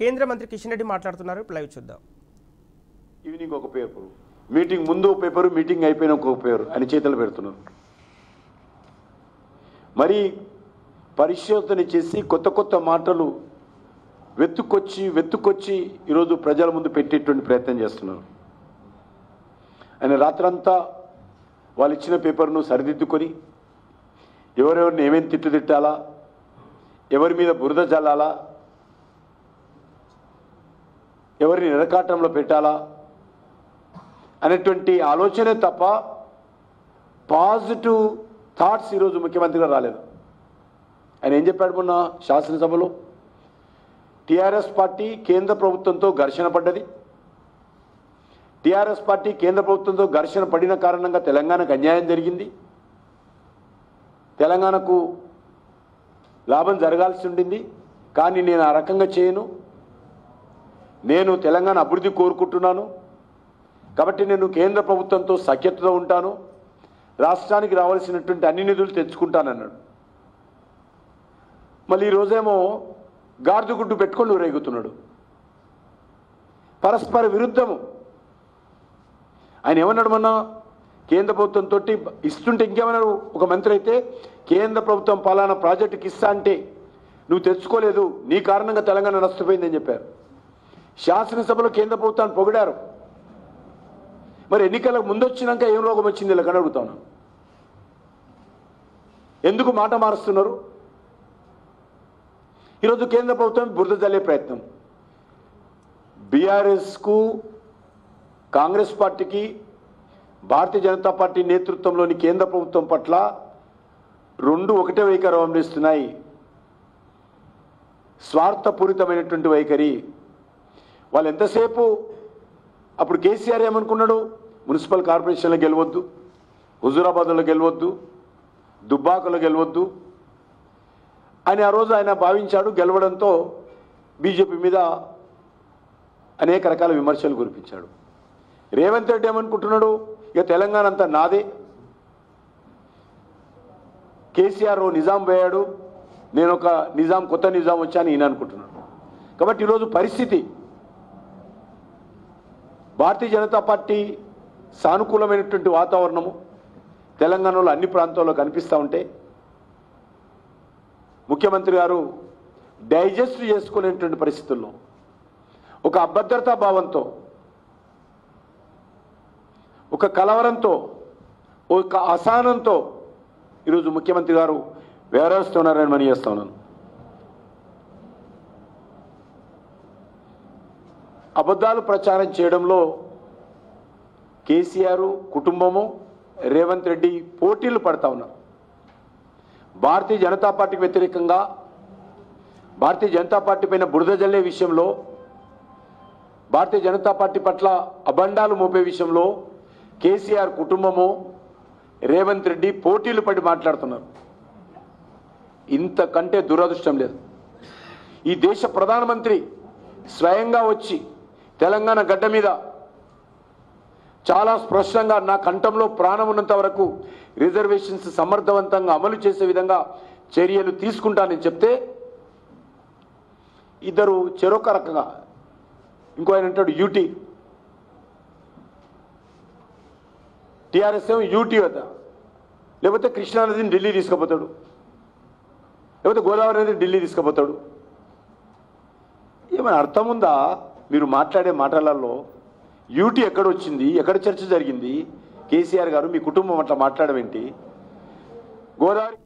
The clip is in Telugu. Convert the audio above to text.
కేంద్ర మంత్రి కిషన్ రెడ్డి మాట్లాడుతున్నారు. ఇప్పుడు లైవ్ చూద్దాం. ఈవినింగ్ ఒక పేపరు. మీటింగ్ ముందు ఒక పేపరు మీటింగ్ అయిపోయిన ఒక పేపరు అని చేతులు పెడుతున్నారు. మరి పరిశోధన చేసి కొత్త కొత్త మాటలు వెతుక్కొచ్చి వెతుక్కొచ్చి ఈరోజు ప్రజల ముందు పెట్టేటువంటి ప్రయత్నం చేస్తున్నారు. ఆయన రాత్రంతా వాళ్ళు ఇచ్చిన పేపర్ను సరిదిద్దుకొని ఎవరెవరిని ఏమేమి తిట్టు తిట్టాలా ఎవరి మీద బురద జల్లాలా ఎవరిని నిరకాటంలో పెట్టాలా అనేటువంటి ఆలోచనే తప్ప పాజిటివ్ థాట్స్ ఈరోజు ముఖ్యమంత్రిగా రాలేదు. ఆయన ఏం చెప్పాడు మొన్న శాసనసభలో? టీఆర్ఎస్ పార్టీ కేంద్ర ప్రభుత్వంతో ఘర్షణ పడ్డది. టీఆర్ఎస్ పార్టీ కేంద్ర ప్రభుత్వంతో ఘర్షణ పడిన కారణంగా తెలంగాణకు అన్యాయం జరిగింది. తెలంగాణకు లాభం జరగాల్సి ఉండింది. కానీ నేను ఆ రకంగా చేయను. నేను తెలంగాణ అభివృద్ధి కోరుకుంటున్నాను. కాబట్టి నేను కేంద్ర ప్రభుత్వంతో సఖ్యతతో ఉంటాను. రాష్ట్రానికి రావాల్సినటువంటి అన్ని నిధులు తెచ్చుకుంటానన్నాడు. మళ్ళీ ఈరోజేమో గార్దుగుడ్డు పెట్టుకొని ఊరేగుతున్నాడు. పరస్పర విరుద్ధము. ఆయన ఏమన్నాడు మొన్న? కేంద్ర ప్రభుత్వంతో ఇస్తుంటే ఇంకేమన్నాడు? ఒక మంత్రి అయితే కేంద్ర ప్రభుత్వం పలానా ప్రాజెక్టుకి ఇస్తా అంటే నువ్వు తెచ్చుకోలేదు నీ కారణంగా తెలంగాణ నష్టపోయిందని చెప్పారు. శాసనసభలో కేంద్ర ప్రభుత్వాన్ని పొగిడారు. మరి ఎన్నికలకు ముందు వచ్చినాక ఏం రోగం వచ్చింది ఇలా అడుగుతాను ఎందుకు మాట మారుస్తున్నారు? ఈరోజు కేంద్ర ప్రభుత్వం బురద జల్లే ప్రయత్నం. బీఆర్ఎస్కు కాంగ్రెస్ పార్టీకి భారతీయ జనతా పార్టీ నేతృత్వంలోని కేంద్ర ప్రభుత్వం పట్ల రెండు ఒకటే వైఖరి అవలంబిస్తున్నాయి. స్వార్థపూరితమైనటువంటి వైఖరి వాళ్ళు ఎంతసేపు? అప్పుడు కేసీఆర్ ఏమనుకున్నాడు? మున్సిపల్ కార్పొరేషన్లో గెలవద్దు హుజూరాబాద్లో గెలవద్దు దుబ్బాకలో గెలవద్దు అని ఆ రోజు ఆయన భావించాడు. గెలవడంతో బీజేపీ మీద అనేక రకాల విమర్శలు కురిపించాడు. రేవంత్ రెడ్డి ఏమనుకుంటున్నాడు? ఇక తెలంగాణ అంతా నాదే. కేసీఆర్ ఓ నిజాం పోయాడు. నేను ఒక నిజాం కొత్త నిజాం వచ్చాను ఈయన అనుకుంటున్నాడు. కాబట్టి ఈరోజు పరిస్థితి భారతీయ జనతా పార్టీ సానుకూలమైనటువంటి వాతావరణము తెలంగాణలో అన్ని ప్రాంతాల్లో కనిపిస్తూ ఉంటే ముఖ్యమంత్రి గారు డైజెస్ట్ చేసుకునేటువంటి పరిస్థితుల్లో ఒక అభద్రతా భావంతో ఒక కలవరంతో ఒక అసహనంతో ఈరోజు ముఖ్యమంత్రి గారు వ్యవహరిస్తున్నారని మనం చేస్తా ఉన్నాను. అబద్ధాలు ప్రచారం చేయడంలో కేసీఆర్ కుటుంబము రేవంత్ రెడ్డి పోటీలు పడతా ఉన్నారు. భారతీయ జనతా పార్టీకి వ్యతిరేకంగా భారతీయ జనతా పార్టీ పైన బురద జల్లే విషయంలో భారతీయ జనతా పార్టీ పట్ల అబండాలు మోపే విషయంలో కేసీఆర్ కుటుంబము రేవంత్ రెడ్డి పోటీలు పడి మాట్లాడుతున్నారు. ఇంతకంటే దురదృష్టం లేదు. ఈ దేశ ప్రధానమంత్రి స్వయంగా వచ్చి తెలంగాణ గడ్డ మీద చాలా స్పష్టంగా నా కంఠంలో ప్రాణం ఉన్నంత వరకు రిజర్వేషన్స్ సమర్థవంతంగా అమలు చేసే విధంగా చర్యలు తీసుకుంటానని చెప్తే ఇద్దరు చెరొక రకంగా ఇంకో ఆయన అంటాడు యూటీ. టీఆర్ఎస్ ఏమో యూటీ వద్ద లేకపోతే కృష్ణానదిని ఢిల్లీ తీసుకుపోతాడు. లేకపోతే గోదావరి నదిని ఢిల్లీ తీసుకుపోతాడు. ఏమైనా అర్థం ఉందా? మీరు మాట్లాడే మాటలలో యూటీ ఎక్కడ వచ్చింది ఎక్కడ చర్చ జరిగింది? కేసీఆర్ గారు మీ కుటుంబం అట్లా మాట్లాడమేంటి గోదావరి